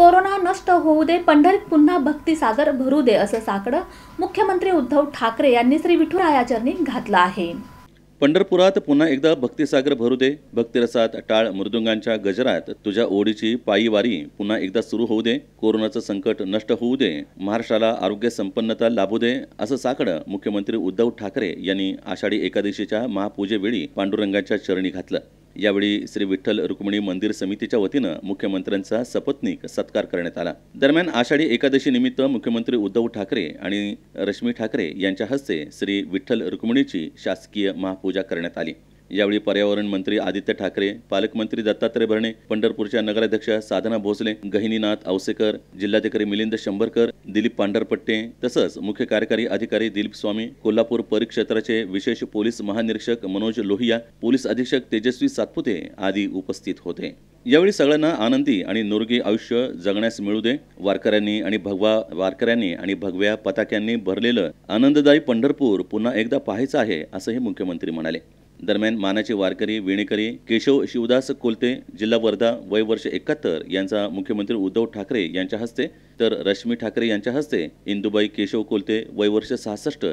Corona नष्ट होऊ दे पंढरीत पुन्हा भक्तिसागर भरू दे असं साकडं मुख्यमंत्री उद्धव ठाकरे यांनी श्री विठुरायाचरणी घातलं आहे. पंढरपुरात पुन्हा एकदा भक्तिसागर भरू दे भक्तिरसात टाळ मृदुंगांच्या गजरात तुझ्या ओढीची पायी वारी पुन्हा एकदा सुरू होऊ दे कोरोनाचं संकट नष्ट होऊ दे महाराष्ट्राला आरोग्य संपन्नता लाभू दे असं साकडं मुख्यमंत्री उद्धव ठाकरे यांनी आषाढी एकादशीच्या महापूजेवेळी पांडुरंगाच्या चरणी घातलं. यावेळी श्री विठ्ठल रुक्मिणी मंदिर समितीच्या वतीनं मुख्यमंत्र्यांचा सपत्नीक सत्कार करण्यात आला. दरम्यान आषाढी एकादशी निमित्त मुख्यमंत्री उद्धव ठाकरे आणि रश्मी ठाकरे यांच्या हस्ते श्री विठ्ठल रुक्मिणीची शासकीय महापूजा करण्यात आली. यावेळी पर्यावरण मंत्री आदित्य ठाकरे पालकमंत्री दत्तात्रय भरणे पंढरपूरच्या नगराध्यक्षा साधना भोसले गहिनीनाथ औसेकर जिल्हाधिकारी मिलिंद शंभरकर दिलीप पांढरपट्टे तसंच मुख्य कार्यकारी अधिकारी दिलीप स्वामी कोल्हापूर परिक्षेत्राचे विशेष पोलीस महानिरीक्षक मनोज लोहिया पोलीस अधीक्षक तेजस्वी सातपुते आदी उपस्थित होते. यावेळी सगळ्यांना आनंदी आणि निरोगी आयुष्य जगण्यास मिळू दे वारकऱ्यांनी आणि भगवा वारकऱ्यांनी आणि भगव्या पताक्यांनी भरलेलं आनंददायी पंढरपूर पुन्हा एकदा पाहायचं आहे असंही मुख्यमंत्री म्हणाले. दरम्यान मानाचे वारकरी विणेकरी केशव शिवदास कोलते जिल्हा वर्धा वय वर्ष एकाहत्तर यांचा मुख्यमंत्री उद्धव ठाकरे यांच्या हस्ते तर रश्मी ठाकरे यांच्या हस्ते इंदुबाई केशव कोलते वय वर्ष सहासष्ट